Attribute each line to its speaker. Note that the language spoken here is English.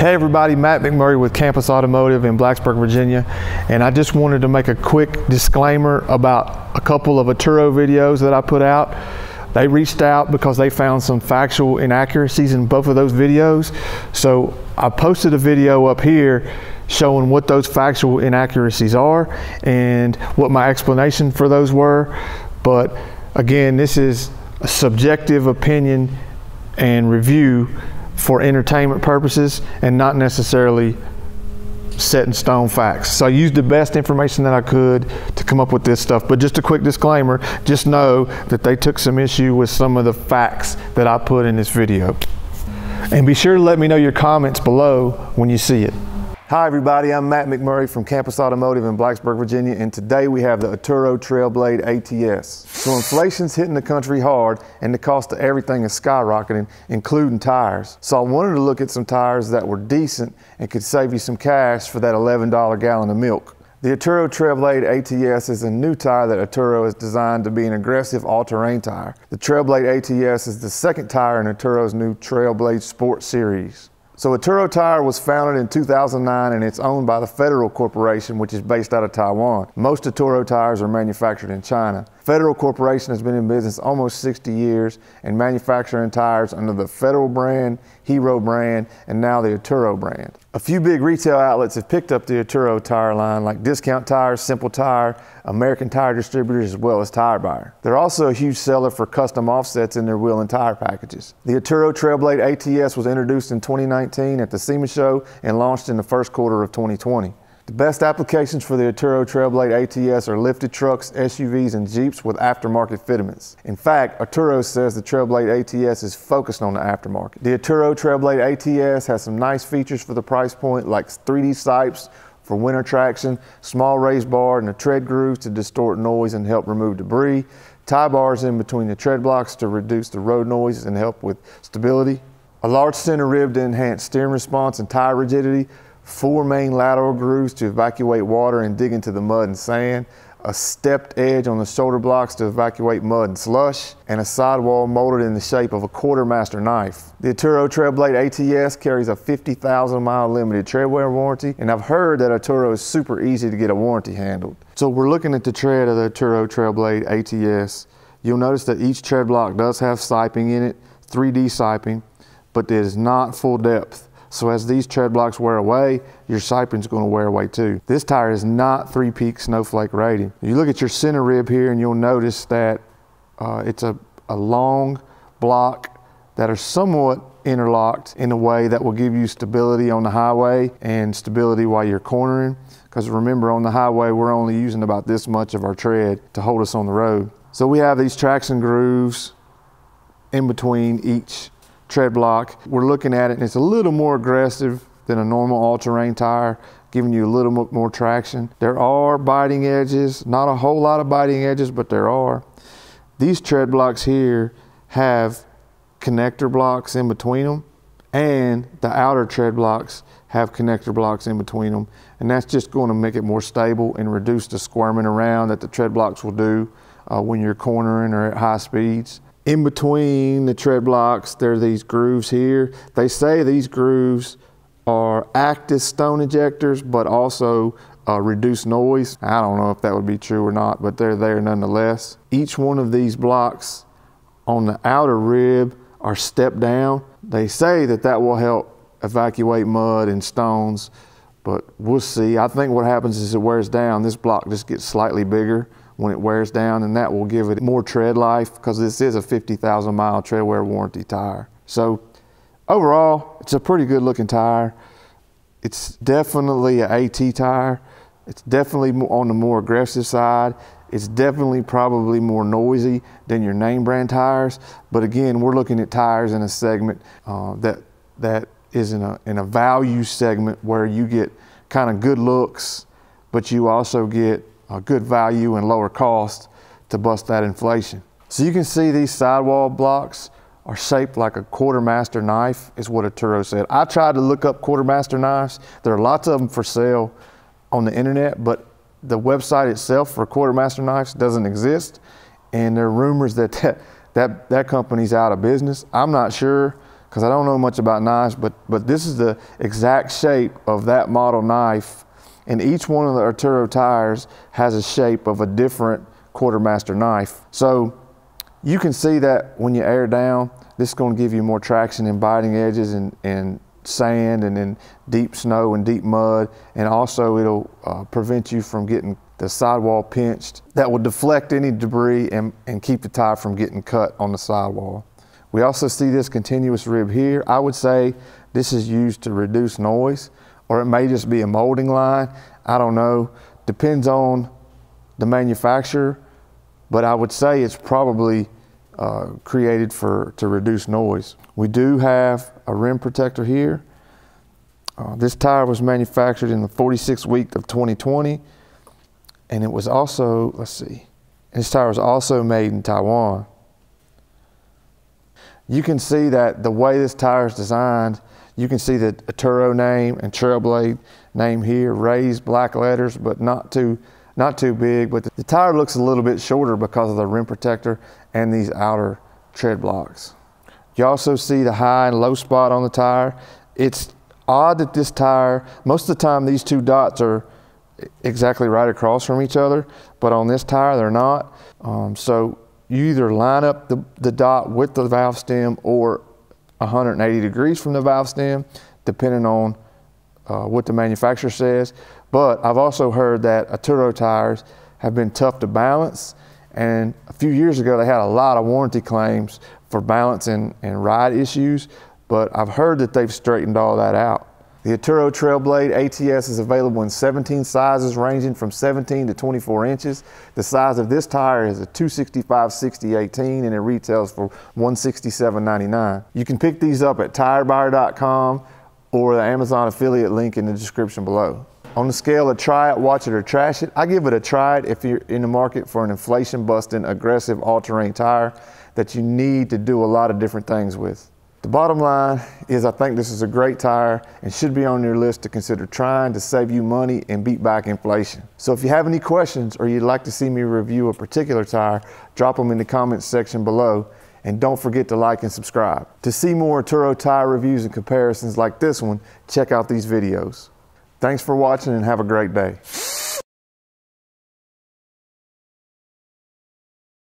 Speaker 1: Hey everybody, Matt McMurray with Campus Automotive in Blacksburg, Virginia. And I just wanted to make a quick disclaimer about a couple of Atturo videos that I put out. They reached out because they found some factual inaccuracies in both of those videos. So I posted a video up here showing what those factual inaccuracies are and what my explanation for those were. But again, this is a subjective opinion and review for entertainment purposes and not necessarily set in stone facts. So I used the best information that I could to come up with this stuff. But just a quick disclaimer, just know that they took some issue with some of the facts that I put in this video. And be sure to let me know your comments below when you see it. Hi everybody, I'm Matt McMurray from Campus Automotive in Blacksburg, Virginia, and today we have the Atturo Trailblade ATS. So inflation's hitting the country hard and the cost of everything is skyrocketing, including tires. So I wanted to look at some tires that were decent and could save you some cash for that $11 gallon of milk. The Atturo Trailblade ATS is a new tire that Atturo has designed to be an aggressive all-terrain tire. The Trailblade ATS is the second tire in Atturo's new Trailblade Sport series. So Atturo Tire was founded in 2009 and it's owned by the Federal Corporation, which is based out of Taiwan. Most Atturo tires are manufactured in China. Federal Corporation has been in business almost 60 years and manufacturing tires under the Federal brand, Hero brand, and now the Atturo brand. A few big retail outlets have picked up the Atturo tire line like Discount Tires, Simple Tire, American Tire Distributors, as well as Tire Buyer. They're also a huge seller for custom offsets in their wheel and tire packages. The Atturo Trailblade ATS was introduced in 2019 at the SEMA show and launched in the first quarter of 2020. The best applications for the Atturo Trailblade ATS are lifted trucks, SUVs, and Jeeps with aftermarket fitments. In fact, Atturo says the Trailblade ATS is focused on the aftermarket. The Atturo Trailblade ATS has some nice features for the price point like 3D sipes for winter traction, small raised bar and the tread grooves to distort noise and help remove debris, tie bars in between the tread blocks to reduce the road noise and help with stability, a large center rib to enhance steering response and tire rigidity, four main lateral grooves to evacuate water and dig into the mud and sand, a stepped edge on the shoulder blocks to evacuate mud and slush, and a sidewall molded in the shape of a quartermaster knife. The Atturo Trailblade ATS carries a 50,000 mile limited treadwear warranty, and I've heard that Atturo is super easy to get a warranty handled. So we're looking at the tread of the Atturo Trailblade ATS. You'll notice that each tread block does have siping in it, 3D siping, but it is not full depth. So as these tread blocks wear away, your siping's gonna wear away too. This tire is not three peak snowflake rating. You look at your center rib here and you'll notice that uh, it's a, a long block that are somewhat interlocked in a way that will give you stability on the highway and stability while you're cornering. Because remember on the highway, we're only using about this much of our tread to hold us on the road. So we have these traction grooves in between each tread block. We're looking at it and it's a little more aggressive than a normal all-terrain tire, giving you a little more traction. There are biting edges, not a whole lot of biting edges, but there are. These tread blocks here have connector blocks in between them and the outer tread blocks have connector blocks in between them and that's just going to make it more stable and reduce the squirming around that the tread blocks will do uh, when you're cornering or at high speeds in between the tread blocks, there are these grooves here. They say these grooves are active stone ejectors, but also uh, reduce noise. I don't know if that would be true or not, but they're there nonetheless. Each one of these blocks on the outer rib are stepped down. They say that that will help evacuate mud and stones, but we'll see. I think what happens is it wears down. This block just gets slightly bigger when it wears down and that will give it more tread life because this is a 50,000 mile tread wear warranty tire. So overall, it's a pretty good looking tire. It's definitely an AT tire. It's definitely on the more aggressive side. It's definitely probably more noisy than your name brand tires. But again, we're looking at tires in a segment uh, that that is in a, in a value segment where you get kind of good looks, but you also get a good value and lower cost to bust that inflation. So you can see these sidewall blocks are shaped like a quartermaster knife is what Atturo said. I tried to look up quartermaster knives. There are lots of them for sale on the internet, but the website itself for quartermaster knives doesn't exist. And there are rumors that that, that, that company's out of business. I'm not sure, because I don't know much about knives, but, but this is the exact shape of that model knife. And each one of the Arturo tires has a shape of a different quartermaster knife. So you can see that when you air down, this is going to give you more traction in biting edges and, and sand and in deep snow and deep mud. And also it'll uh, prevent you from getting the sidewall pinched. That will deflect any debris and, and keep the tire from getting cut on the sidewall. We also see this continuous rib here. I would say this is used to reduce noise or it may just be a molding line. I don't know. Depends on the manufacturer, but I would say it's probably uh, created for to reduce noise. We do have a rim protector here. Uh, this tire was manufactured in the 46th week of 2020, and it was also, let's see, this tire was also made in Taiwan. You can see that the way this tire is designed, you can see the Turo name and Trailblade name here, raised black letters, but not too, not too big. But the, tire looks a little bit shorter because of the rim protector and these outer tread blocks. You also see the high and low spot on the tire. It's odd that this tire, most of the time these two dots are exactly right across from each other, but on this tire they're not. Um, so you either line up the, the dot with the valve stem or 180 degrees from the valve stem, depending on uh, what the manufacturer says. But I've also heard that Arturo tires have been tough to balance. And a few years ago, they had a lot of warranty claims for balance and, and ride issues. But I've heard that they've straightened all that out. The Arturo Trailblade ATS is available in 17 sizes ranging from 17 to 24 inches. The size of this tire is a 265 60 18 and it retails for 167.99. You can pick these up at tirebuyer.com or the Amazon affiliate link in the description below. On the scale of try it, watch it, or trash it, I give it a try it if you're in the market for an inflation busting, aggressive all terrain tire that you need to do a lot of different things with. The bottom line is I think this is a great tire and should be on your list to consider trying to save you money and beat back inflation. So if you have any questions or you'd like to see me review a particular tire, drop them in the comments section below and don't forget to like and subscribe. To see more Turo tire reviews and comparisons like this one, check out these videos. Thanks for watching and have a great day.